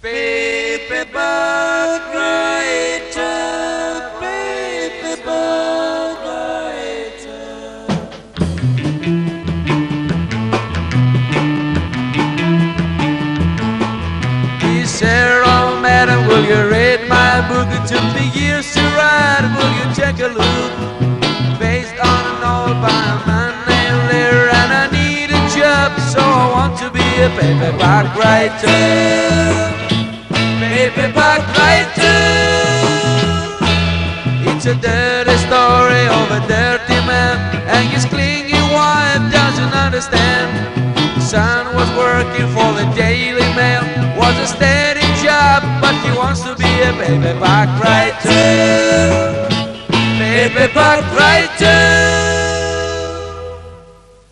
Paperback writer, paperback writer. Please, Sarah, madam, will you read my book? It took me years to write. Will you take a look? Based on an old by want to be a paperback writer. Paperback writer. It's a dirty story of a dirty man, and his clingy wife doesn't understand. Son was working for the Daily Mail, was a steady job, but he wants to be a paperback writer. Paperback writer.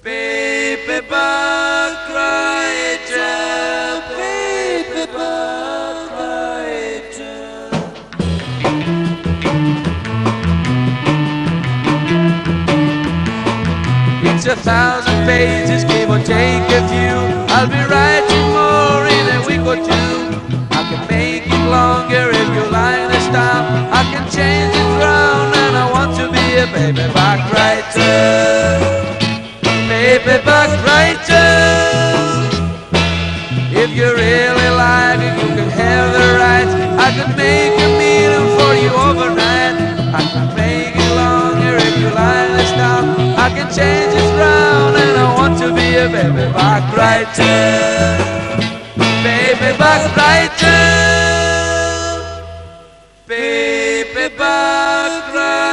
Paperback writer. A thousand pages, give or take a few. I'll be writing more in a week or two. I can make it longer if you like the style. I can change it round, and I want to be a paperback writer. Paperback writer. If you really like it, you can have the rights. I could make a million for you overnight. I can make it longer if you like the style. I can change want to be a paperback writer. Paperback writer.